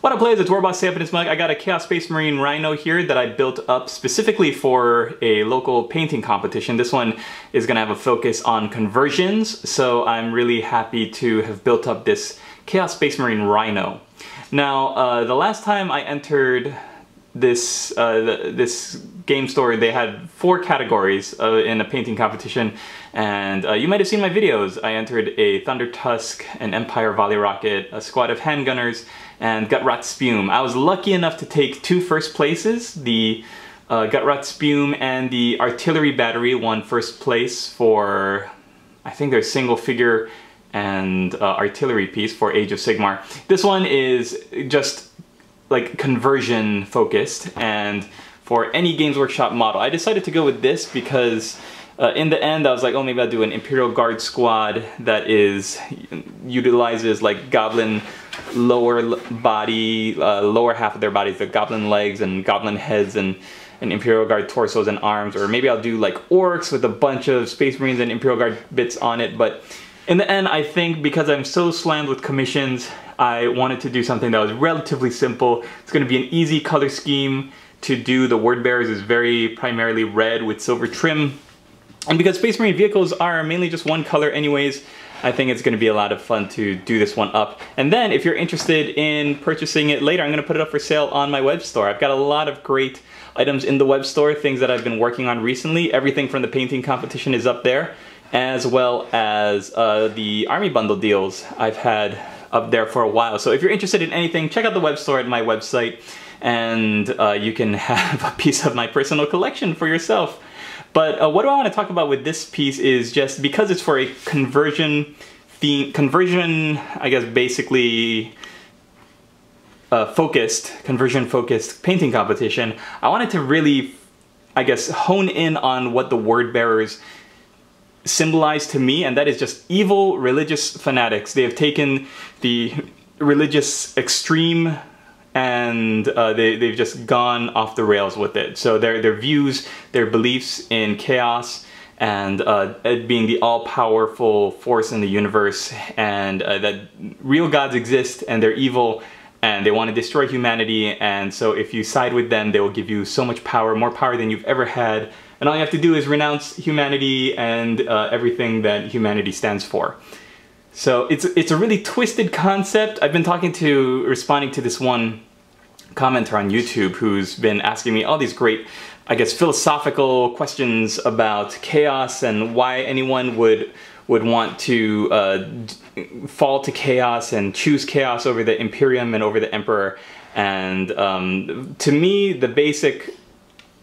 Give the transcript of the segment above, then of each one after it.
What up players, it's Warboss Sam in his mug. I got a Chaos Space Marine Rhino here that I built up specifically for a local painting competition. This one is gonna have a focus on conversions, so I'm really happy to have built up this Chaos Space Marine Rhino. Now, uh, the last time I entered this uh, the, this game store, they had four categories uh, in a painting competition, and uh, you might have seen my videos. I entered a Thunder Tusk, an Empire Volley Rocket, a squad of handgunners, and Gutrot Spume. I was lucky enough to take two first places. The uh, Gutrot Spume and the Artillery Battery won first place for, I think their single figure and uh, artillery piece for Age of Sigmar. This one is just like conversion focused and for any Games Workshop model. I decided to go with this because uh, in the end I was like, oh maybe I'll do an Imperial Guard squad that is utilizes like goblin lower body, uh, lower half of their bodies, the goblin legs and goblin heads and, and Imperial Guard torsos and arms, or maybe I'll do like orcs with a bunch of Space Marines and Imperial Guard bits on it, but in the end, I think because I'm so slammed with commissions, I wanted to do something that was relatively simple. It's gonna be an easy color scheme to do. The word bearers is very primarily red with silver trim. And because Space Marine vehicles are mainly just one color anyways, I think it's gonna be a lot of fun to do this one up. And then if you're interested in purchasing it later, I'm gonna put it up for sale on my web store. I've got a lot of great items in the web store, things that I've been working on recently. Everything from the painting competition is up there, as well as uh, the army bundle deals I've had up there for a while. So if you're interested in anything, check out the web store at my website and uh, you can have a piece of my personal collection for yourself. But uh, what I want to talk about with this piece is just because it's for a conversion theme, conversion, I guess basically uh, focused, conversion focused painting competition, I wanted to really, I guess, hone in on what the word bearers symbolize to me, and that is just evil religious fanatics. They have taken the religious extreme and uh, they, they've just gone off the rails with it. So their, their views, their beliefs in chaos, and uh, being the all-powerful force in the universe, and uh, that real gods exist and they're evil, and they want to destroy humanity, and so if you side with them, they will give you so much power, more power than you've ever had, and all you have to do is renounce humanity and uh, everything that humanity stands for. So it's, it's a really twisted concept. I've been talking to, responding to this one commenter on YouTube who's been asking me all these great, I guess, philosophical questions about chaos and why anyone would would want to uh, fall to chaos and choose chaos over the Imperium and over the Emperor. And um, to me, the basic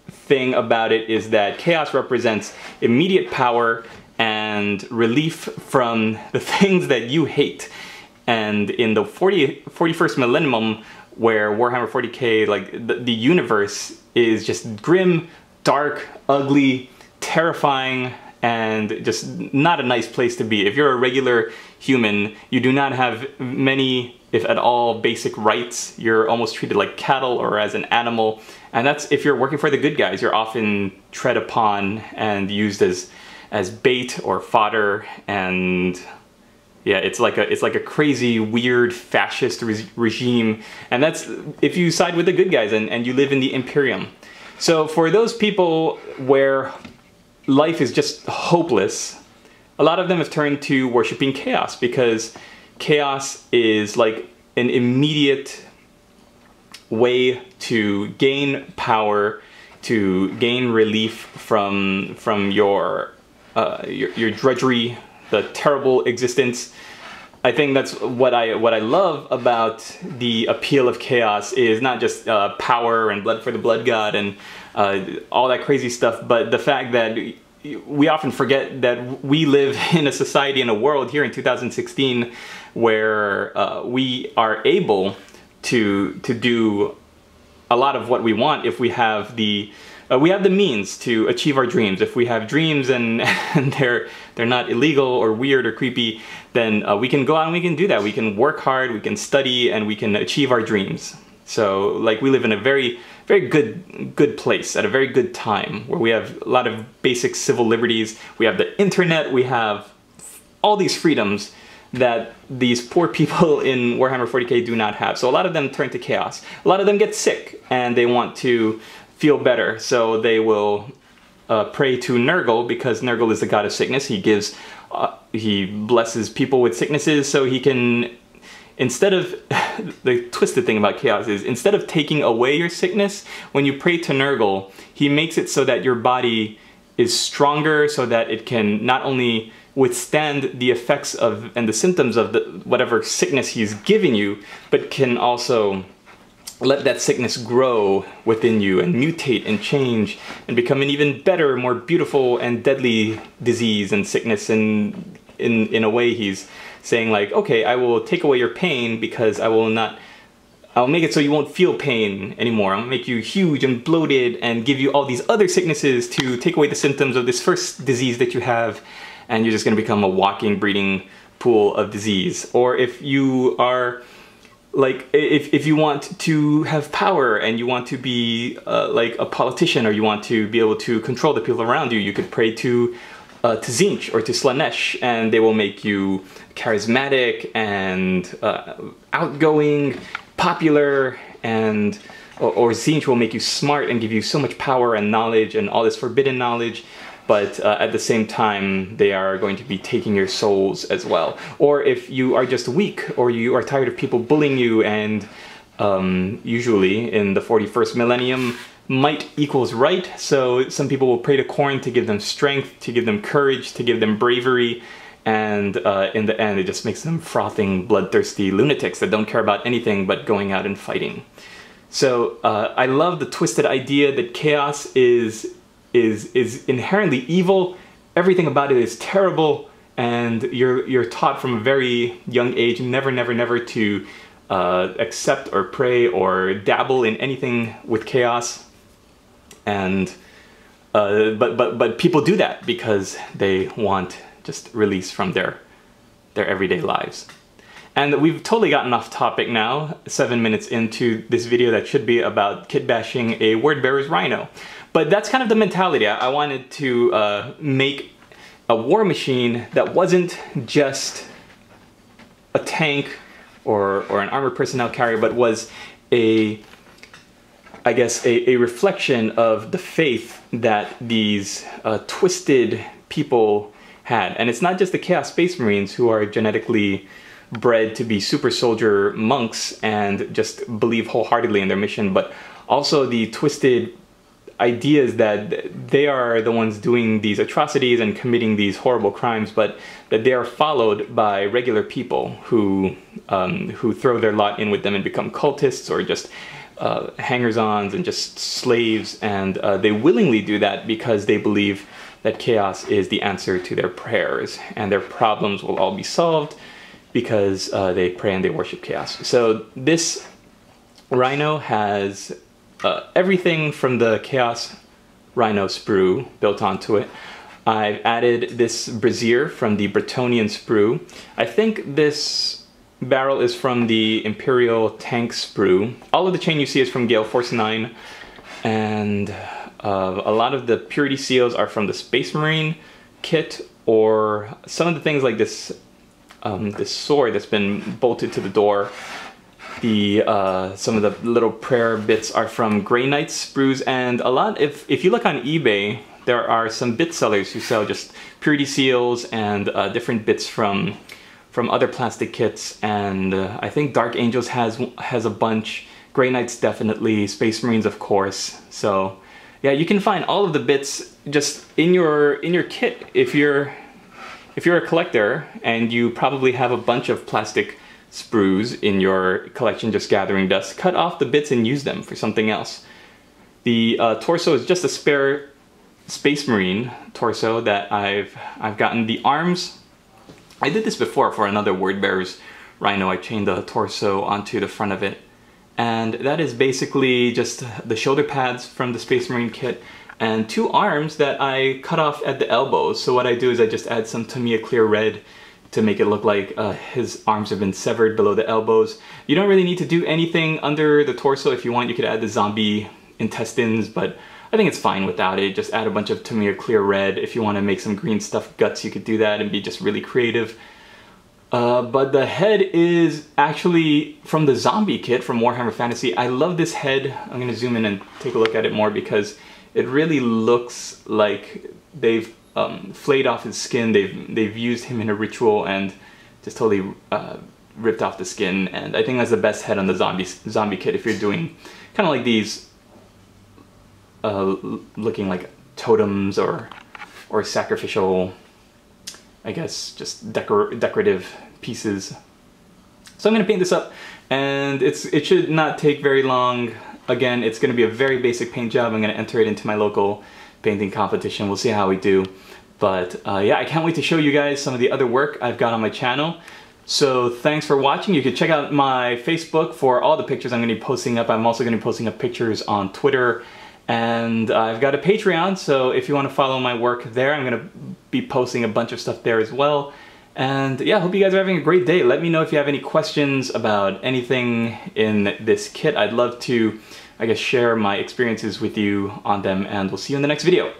thing about it is that chaos represents immediate power and relief from the things that you hate. And in the 40, 41st millennium, where Warhammer 40k, like the, the universe is just grim, dark, ugly, terrifying, and just not a nice place to be. If you're a regular human, you do not have many, if at all, basic rights. You're almost treated like cattle or as an animal. And that's if you're working for the good guys, you're often tread upon and used as as bait or fodder and yeah, it's like a it's like a crazy, weird, fascist re regime, and that's if you side with the good guys and, and you live in the Imperium. So for those people where life is just hopeless, a lot of them have turned to worshiping chaos because chaos is like an immediate way to gain power, to gain relief from from your uh, your, your drudgery, the terrible existence. I think that's what I what I love about the appeal of chaos is not just uh, power and blood for the blood god and uh, all that crazy stuff, but the fact that we often forget that we live in a society in a world here in 2016 where uh, we are able to to do a lot of what we want if we have the uh, we have the means to achieve our dreams. If we have dreams and, and they're they're not illegal or weird or creepy, then uh, we can go out and we can do that. We can work hard, we can study, and we can achieve our dreams. So like we live in a very, very good, good place at a very good time where we have a lot of basic civil liberties. We have the internet, we have all these freedoms that these poor people in Warhammer 40k do not have. So a lot of them turn to chaos. A lot of them get sick and they want to feel better. So they will uh, pray to Nurgle because Nurgle is the god of sickness. He gives, uh, he blesses people with sicknesses so he can, instead of, the twisted thing about chaos is instead of taking away your sickness, when you pray to Nurgle, he makes it so that your body is stronger so that it can not only withstand the effects of and the symptoms of the, whatever sickness he's giving you, but can also let that sickness grow within you and mutate and change and become an even better, more beautiful and deadly disease and sickness. And in, in a way, he's saying like, okay, I will take away your pain because I will not I'll make it so you won't feel pain anymore. I'll make you huge and bloated and give you all these other sicknesses to take away the symptoms of this first disease that you have and you're just gonna become a walking, breeding pool of disease. Or if you are like if, if you want to have power and you want to be uh, like a politician or you want to be able to control the people around you, you could pray to uh, to Tzeentch or to Slaanesh and they will make you charismatic and uh, outgoing popular and or, or Tzeentch will make you smart and give you so much power and knowledge and all this forbidden knowledge but uh, at the same time they are going to be taking your souls as well. Or if you are just weak or you are tired of people bullying you and um, usually in the 41st millennium might equals right. So some people will pray to Khorne to give them strength to give them courage to give them bravery. And uh, in the end it just makes them frothing bloodthirsty lunatics that don't care about anything but going out and fighting. So uh, i love the twisted idea that chaos is is is inherently evil everything about it is terrible and you're you're taught from a very young age never never never to uh, accept or pray or dabble in anything with chaos and uh, but but but people do that because they want just release from their their everyday lives. And we've totally gotten off topic now, seven minutes into this video that should be about kit bashing a word bearer's rhino. But that's kind of the mentality. I wanted to uh, make a war machine that wasn't just a tank or, or an armored personnel carrier, but was a, I guess, a, a reflection of the faith that these uh, twisted people had. And it's not just the Chaos Space Marines who are genetically bred to be super soldier monks and just believe wholeheartedly in their mission, but also the twisted ideas that they are the ones doing these atrocities and committing these horrible crimes, but that they are followed by regular people who um, who throw their lot in with them and become cultists or just uh, hangers-ons and just slaves, and uh, they willingly do that because they believe that chaos is the answer to their prayers and their problems will all be solved because uh, they pray and they worship chaos. So this rhino has uh, everything from the chaos rhino sprue built onto it. I've added this brazier from the Bretonnian sprue. I think this barrel is from the Imperial tank sprue. All of the chain you see is from Gale Force 9 and uh, a lot of the purity seals are from the Space Marine kit or some of the things like this um, this sword that's been bolted to the door. The uh, some of the little prayer bits are from Grey Knight sprues and a lot if if you look on eBay there are some bit sellers who sell just purity seals and uh, different bits from from other plastic kits. And uh, I think Dark Angels has has a bunch. Grey Knights definitely Space Marines of course. So yeah, you can find all of the bits just in your in your kit if you're if you're a collector and you probably have a bunch of plastic sprues in your collection just gathering dust, cut off the bits and use them for something else. The uh, torso is just a spare Space Marine torso that I've I've gotten. The arms, I did this before for another Word Bearer's Rhino. I chained the torso onto the front of it and that is basically just the shoulder pads from the Space Marine kit and two arms that I cut off at the elbows. So what I do is I just add some Tamiya Clear Red to make it look like uh, his arms have been severed below the elbows. You don't really need to do anything under the torso. If you want, you could add the zombie intestines, but I think it's fine without it. Just add a bunch of Tamiya Clear Red. If you want to make some green stuff guts, you could do that and be just really creative. Uh, but the head is actually from the zombie kit from Warhammer Fantasy. I love this head. I'm gonna zoom in and take a look at it more because it really looks like they've um, flayed off his skin. They've they've used him in a ritual and just totally uh, ripped off the skin. And I think that's the best head on the zombie zombie kit if you're doing kind of like these uh, looking like totems or or sacrificial I guess, just decor decorative pieces. So I'm gonna paint this up and it's it should not take very long. Again, it's gonna be a very basic paint job. I'm gonna enter it into my local painting competition. We'll see how we do. But uh, yeah, I can't wait to show you guys some of the other work I've got on my channel. So thanks for watching. You can check out my Facebook for all the pictures I'm gonna be posting up. I'm also gonna be posting up pictures on Twitter and I've got a Patreon, so if you want to follow my work there, I'm going to be posting a bunch of stuff there as well. And yeah, hope you guys are having a great day. Let me know if you have any questions about anything in this kit. I'd love to, I guess, share my experiences with you on them, and we'll see you in the next video.